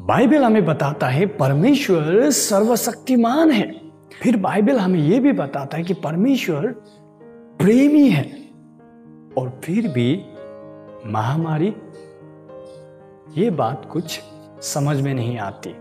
Bible हमें बताता है परमेश्वर सर्वशक्तिमान है। फिर बाइबल हमें यह भी बताता है कि परमेश्वर प्रेमी है और फिर भी महामारी, ये बात कुछ समझ में नहीं आती।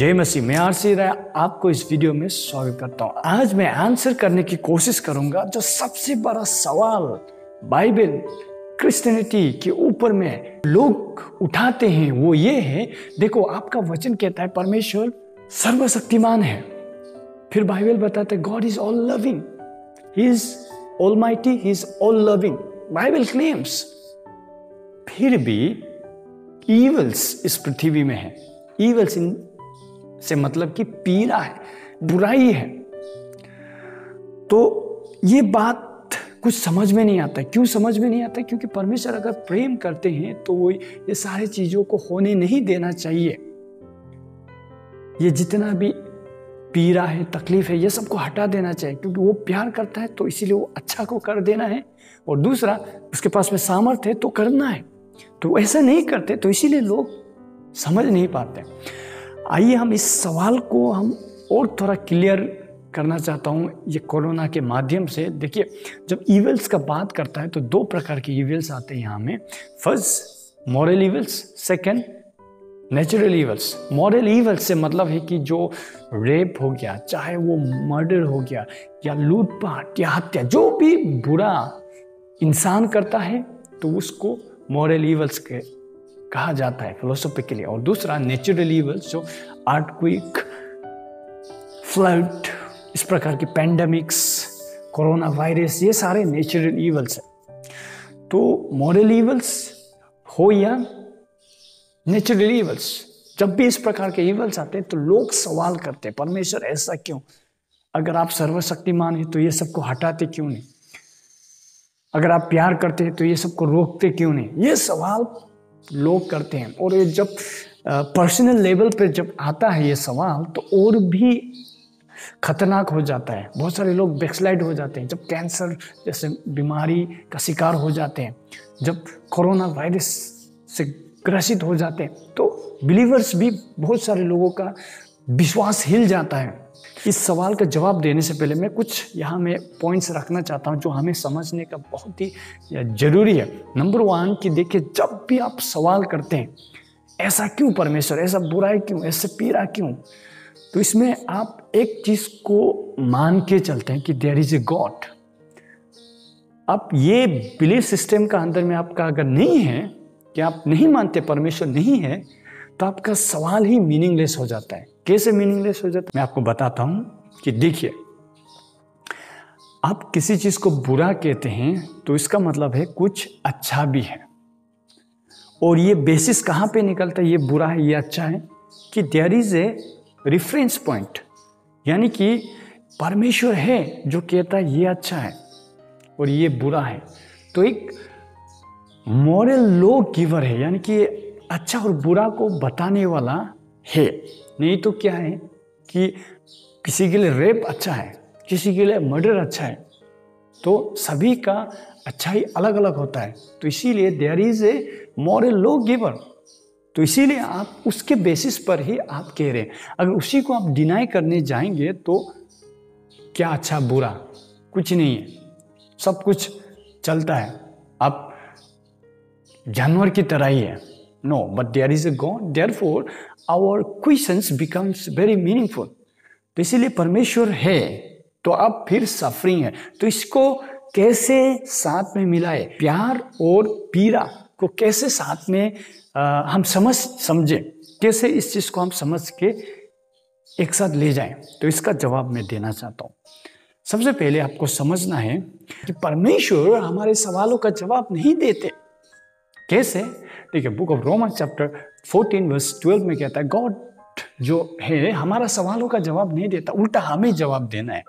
जय मसीह, मैं आरसी राय आपको इस वीडियो में स्वागत करता हूँ। आज मैं आंसर करने की कोशिश करूँगा जो सबसे बड़ा सवाल बाइबल क्रिश्चियनिटी के ऊपर में लोग उठाते हैं, वो ये है, देखो, आपका वचन कहता है, परमेश्वर सर्वशक्तिमान है। फिर बाइबल बताते God is all loving he is almighty he is all loving Bible claims फिर भी ईवल्स इस पृथ्वी में है। ईवल्स इन से मतलब कि पीड़ा है, बुराई है। तो ये बात कुछ समझ में नहीं आता। क्यों समझ में नहीं आता? क्योंकि परमेश्वर अगर प्रेम करते हैं तो वो ये सारी चीज़ों को होने नहीं देना चाहिए। ये जितना भी पीड़ा है, तकलीफ़ है, ये सबको हटा देना चाहिए, क्योंकि वो प्यार करता है तो इसीलिए वो अच्छा को कर देना है। और दूसरा, उसके पास में सामर्थ्य है तो करना है। तो ऐसा नहीं करते तो इसीलिए लोग समझ नहीं पाते। आइए हम इस सवाल को हम और थोड़ा क्लियर करना चाहता हूँ। ये कोरोना के माध्यम से। देखिए, जब ईवल्स का बात करता है तो दो प्रकार के ईवल्स आते हैं यहाँ में। First moral evils second natural evils moral evils से मतलब है कि जो रेप हो गया, चाहे वो मर्डर हो गया, या लूटपाट, या हत्या, जो भी बुरा इंसान करता है तो उसको मॉरल ईवल्स के कहा जाता है फिलोसॉफिकली और दूसरा नेचुरल ईवल्स जो आर्टक्विक फ्लड इस प्रकार की पैंडमिक्स कोरोना वायरस ये सारे नेचुरल ईवल्स हैं। तो मॉरल ईवल्स हो या नेचुरल ईवल्स जब भी इस प्रकार के ईवल्स आते हैं तो लोग सवाल करते हैं, परमेश्वर, ऐसा क्यों? अगर आप सर्वशक्तिमान हैं तो ये सबको हटाते क्यों नहीं? अगर आप प्यार करते हैं तो ये सबको रोकते क्यों नहीं? ये सवाल लोग करते हैं। और ये जब पर्सनल लेवल पे जब आता है ये सवाल तो और भी खतरनाक हो जाता है। बहुत सारे लोग बैकस्लाइड हो जाते हैं। जब कैंसर जैसे बीमारी का शिकार हो जाते हैं, जब कोरोना वायरस से ग्रसित हो जाते हैं तो बिलीवर्स भी बहुत सारे लोगों का विश्वास हिल जाता है। इस सवाल का जवाब देने से पहले मैं कुछ यहाँ में पॉइंट्स रखना चाहता हूँ जो हमें समझने का बहुत ही ज़रूरी है। नंबर वन कि देखिए, जब भी आप सवाल करते हैं, ऐसा क्यों परमेश्वर, ऐसा बुराई क्यों, ऐसे पीरा क्यों? तो इसमें आप एक चीज़ को मान के चलते हैं कि देर इज़ ए गॉड आप ये बिलीफ सिस्टम का अंदर में आपका अगर नहीं है, कि आप नहीं मानते परमेश्वर नहीं है तो आपका सवाल ही मीनिंगलेस हो जाता है। कैसे मीनिंगलेस हो जाता है? मैं आपको बताता हूँ कि देखिए, आप किसी चीज़ को बुरा कहते हैं तो इसका मतलब है कुछ अच्छा भी है। और ये बेसिस कहाँ पे निकलता है? ये बुरा है, ये अच्छा है कि there is a reference point यानी कि परमेश्वर है जो कहता है ये अच्छा है और ये बुरा है। तो एक मॉरल लॉ गिवर है, यानी कि अच्छा और बुरा को बताने वाला है। नहीं तो क्या है कि किसी के लिए रेप अच्छा है, किसी के लिए मर्डर अच्छा है तो सभी का अच्छाई अलग अलग होता है। तो इसीलिए there is a moral law giver तो इसीलिए आप उसके बेसिस पर ही आप कह रहे हैं। अगर उसी को आप डिनाई करने जाएँगे तो क्या अच्छा बुरा? कुछ नहीं है। सब कुछ चलता है। आप जानवर की तरह ही है। But there is a God therefore our question becomes very meaningful तो इसीलिए परमेश्वर है तो अब फिर सफरिंग है। तो इसको कैसे साथ में मिलाए? प्यार और पीड़ा को कैसे साथ में आ, हम समझ समझे? कैसे इस चीज़ को हम समझ के एक साथ ले जाएँ? तो इसका जवाब मैं देना चाहता हूँ। सबसे पहले आपको समझना है कि परमेश्वर हमारे सवालों का जवाब नहीं देते। कैसे देखिए book of Roman chapter 14 verse 12 में कहता है गॉड जो है, हमारा सवालों का जवाब नहीं देता, उल्टा हमें जवाब देना है।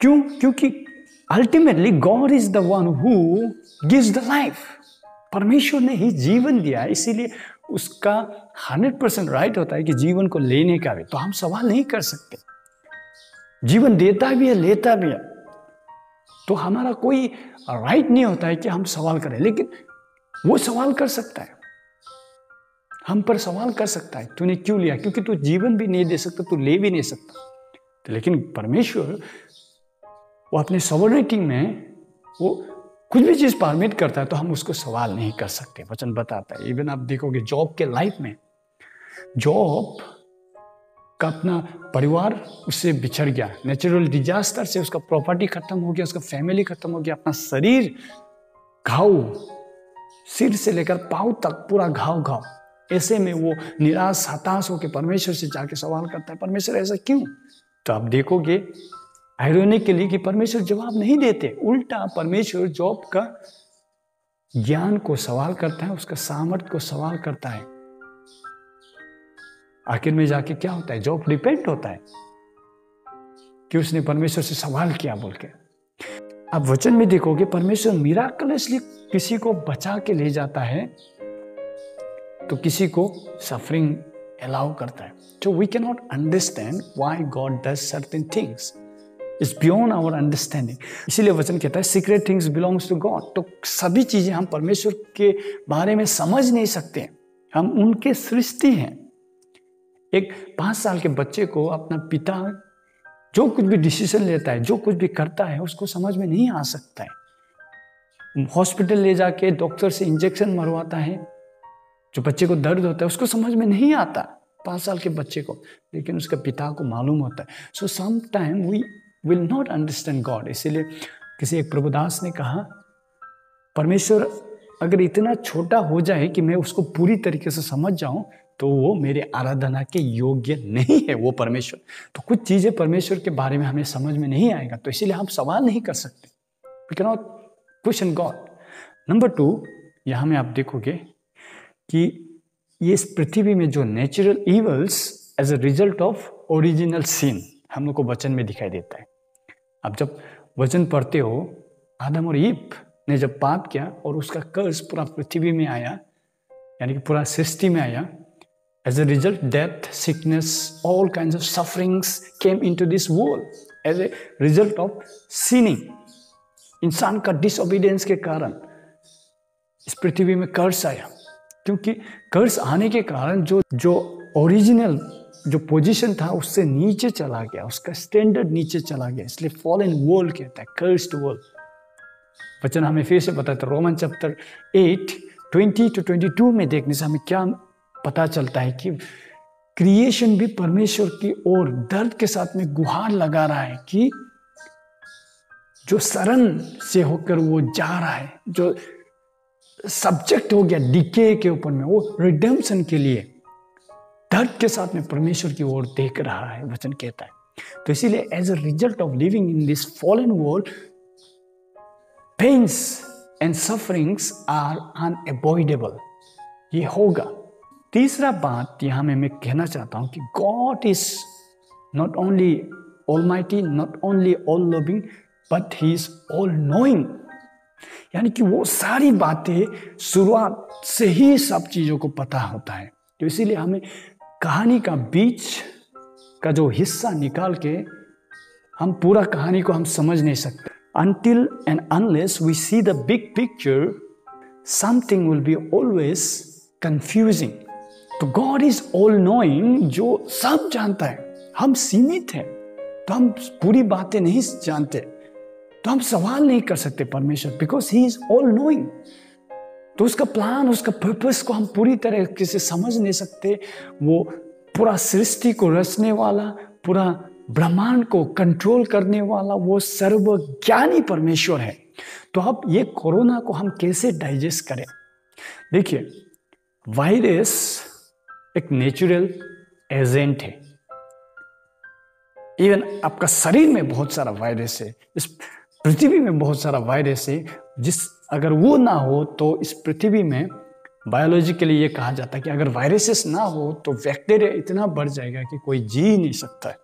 क्यों? क्योंकि ultimately God is the one who gives the life परमेश्वर ने ही जीवन दिया है, इसीलिए उसका हंड्रेड परसेंट राइट होता है कि जीवन को लेने का भी। तो हम सवाल नहीं कर सकते। जीवन देता भी है, लेता भी है। तो हमारा कोई राइट नहीं होता है कि हम सवाल करें। लेकिन वो सवाल कर सकता है। हम पर सवाल कर सकता है, तूने क्यों लिया? क्योंकि तू जीवन भी नहीं दे सकता, तू ले भी नहीं सकता। तो लेकिन परमेश्वर, वो अपने सवर्निटी में, वो कुछ भी चीज़ परमिट करता है तो हम उसको सवाल नहीं कर सकते। वचन बताता है इवन आप देखोगे जॉब के लाइफ में जॉब का अपना परिवार उससे बिछड़ गया। नेचुरल डिजास्टर से उसका प्रॉपर्टी खत्म हो गया, उसका फैमिली खत्म हो गया, अपना शरीर घाव सिर से लेकर पाव तक पूरा घाव घाव ऐसे में वो निराश, हताश होकर परमेश्वर से जाके सवाल करता है, परमेश्वर, ऐसा क्यों? तो आप देखोगे आयरोनिकली कि परमेश्वर जवाब नहीं देते। उल्टा परमेश्वर जॉब का ज्ञान को सवाल करता है, उसका सामर्थ्य को सवाल करता है। आखिर में जाके क्या होता है? जॉब रिपेंट होता है। कि उसने परमेश्वर से सवाल किया बोल के अब वचन में देखोगे, परमेश्वर मिराकलसली किसी को बचा के ले जाता है तो किसी को सफरिंग अलाउ करता है। तो we can not understand why God does certain things is beyond our understanding इसीलिए वचन कहता है secret things belongs to God तो सभी चीज़ें हम परमेश्वर के बारे में समझ नहीं सकते हम उनके सृष्टि हैं। एक पाँच साल के बच्चे को अपना पिता जो कुछ भी डिसीज़न लेता है, जो कुछ भी करता है, उसको समझ में नहीं आ सकता है। हॉस्पिटल ले जाके डॉक्टर से इंजेक्शन मरवाता है, जो बच्चे को दर्द होता है, उसको समझ में नहीं आता, पाँच साल के बच्चे को। लेकिन उसके पिता को मालूम होता है। So some time we will not understand God इसीलिए किसी एक प्रभुदास ने कहा, परमेश्वर, अगर इतना छोटा हो जाए कि मैं उसको पूरी तरीके से समझ जाऊँ तो वो मेरे आराधना के योग्य नहीं है, वो परमेश्वर। तो कुछ चीज़ें परमेश्वर के बारे में हमें समझ में नहीं आएगा तो इसीलिए हम सवाल नहीं कर सकते। Not question God number two यहाँ में आप देखोगे कि ये इस पृथ्वी में जो natural evils as a result of original sin हम लोग को वचन में दिखाई देता है। अब जब वचन पढ़ते हो, आदम और ईप ने जब पाप किया और उसका कर्ज पूरा पृथ्वी में आया, यानी कि पूरा सृष्टि में आया a result death sickness all kind of sufferings came in to this world as a result of sinning इंसान का डिसओबीडियंस के कारण इस पृथ्वी में कर्ज आया। क्योंकि कर्ज आने के कारण जो जो ओरिजिनल जो पोजीशन था, उससे नीचे चला गया। उसका स्टैंडर्ड नीचे चला गया। इसलिए फॉल इन वर्ल्ड कहता है कर्स्ड वर्ल्ड वचन हमें फिर से बताता Roman chapter eight twenty two twenty two में देखने से हमें क्या पता चलता है कि क्रिएशन भी परमेश्वर की ओर दर्द के साथ में गुहार लगा रहा है कि जो शरण से होकर वो जा रहा है, जो सब्जेक्ट हो गया डिके के ऊपर में, वो रिडेम्पशन के लिए दर्द के साथ में परमेश्वर की ओर देख रहा है, वचन कहता है। तो इसीलिए as a result of living in this fallen world pains and sufferings are unavoidable ये होगा। तीसरा बात यहाँ में, मैं कहना चाहता हूँ कि God is not only almighty not only all loving but he is all knowing यानी कि वो सारी बातें शुरुआत से ही सब चीज़ों को पता होता है। तो इसीलिए हमें कहानी का बीच का जो हिस्सा निकाल के हम पूरा कहानी को हम समझ नहीं सकते। Until and unless we see the big picture something will be always confusing तो गॉड इज़ ऑल नोइंग जो सब जानता है। हम सीमित हैं तो हम पूरी बातें नहीं जानते। तो हम सवाल नहीं कर सकते परमेश्वर because he is all knowing तो उसका प्लान उसका पर्पस को हम पूरी तरह से समझ नहीं सकते। वो पूरा सृष्टि को रचने वाला, पूरा ब्रह्मांड को कंट्रोल करने वाला, वो सर्वज्ञानी परमेश्वर है। तो अब ये कोरोना को हम कैसे डाइजेस्ट करें? देखिए वायरस एक नेचुरल एजेंट है। इवन आपका शरीर में बहुत सारा वायरस है, इस पृथ्वी में बहुत सारा वायरस है, जिस अगर वो ना हो तो इस पृथ्वी में बायोलॉजिकली ये कहा जाता है कि अगर वायरसेस ना हो तो बैक्टीरिया इतना बढ़ जाएगा कि कोई जी ही नहीं सकता है।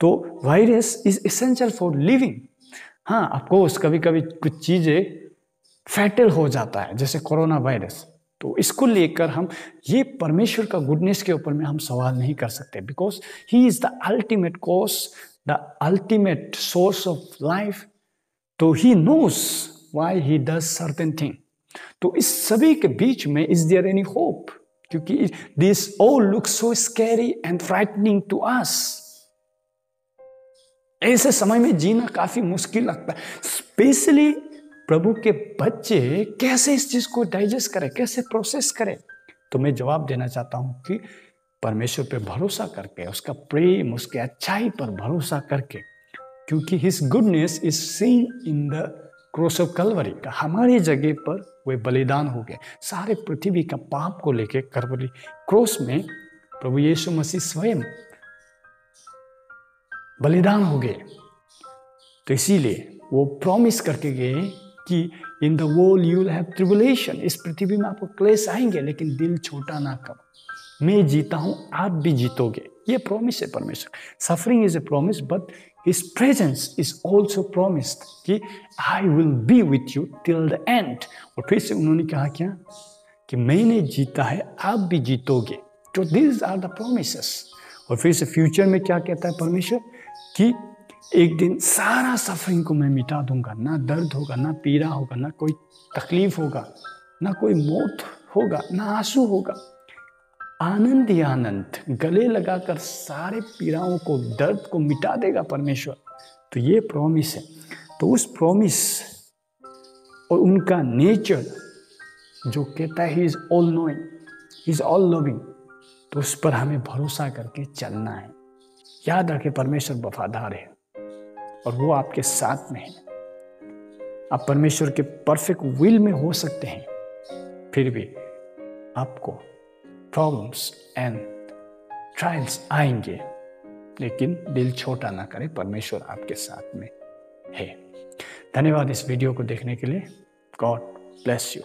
तो virus is essential for living हाँ ऑफकोर्स कभी कभी कुछ चीज़ें फैटल हो जाता है, जैसे कोरोना वायरस तो इसको लेकर हम, ये परमेश्वर का गुडनेस के ऊपर में हम सवाल नहीं कर सकते because he is the ultimate course the ultimate source of life तो he knows why he does certain thing तो इस सभी के बीच में इज़ देयर एनी होप क्योंकि this all look so scary and frightening to us ऐसे समय में जीना काफ़ी मुश्किल लगता है स्पेशली प्रभु के बच्चे कैसे इस चीज़ को डाइजेस्ट करें, कैसे प्रोसेस करें? तो मैं जवाब देना चाहता हूँ कि परमेश्वर पे भरोसा करके, उसका प्रेम, उसके अच्छाई पर भरोसा करके, क्योंकि his goodness is seen in the cross of Calvary का हमारी जगह पर वे बलिदान हो गए। सारे पृथ्वी का पाप को लेके करवरी क्रॉस में प्रभु यीशु मसीह स्वयं बलिदान हो गए। तो इसीलिए वो प्रॉमिस करके गए कि in the world you have tribulation इस पृथ्वी में आपको क्लेश आएँगे, लेकिन दिल छोटा ना करो। मैं जीता हूँ, आप भी जीतोगे। ये प्रॉमिस है परमेश्वर। Suffering is a promise but his presence is also promised कि I will be with you till the end और फिर से उन्होंने कहा क्या? कि मैंने जीता है, आप भी जीतोगे। तो दिस आर द प्रोमिस और फिर से फ्यूचर में क्या कहता है परमेश्वर? कि एक दिन सारा सफरिंग को मैं मिटा दूँगा, ना दर्द होगा, ना पीड़ा होगा, ना कोई तकलीफ़ होगा, ना कोई मौत होगा, ना आँसू होगा। आनंद ही आनंद, गले लगाकर सारे पीड़ाओं को, दर्द को मिटा देगा परमेश्वर। तो ये प्रॉमिस है। तो उस प्रॉमिस और उनका नेचर जो कहता है he is all knowing is all loving तो उस पर हमें भरोसा करके चलना है। याद रखें, परमेश्वर वफादार है। और वो आपके साथ में है। आप परमेश्वर के परफेक्ट विल में हो सकते हैं। फिर भी आपको प्रॉब्लम्स एंड ट्रायल्स आएँगे, लेकिन दिल छोटा ना करें, परमेश्वर आपके साथ में है। धन्यवाद इस वीडियो को देखने के लिए। God bless you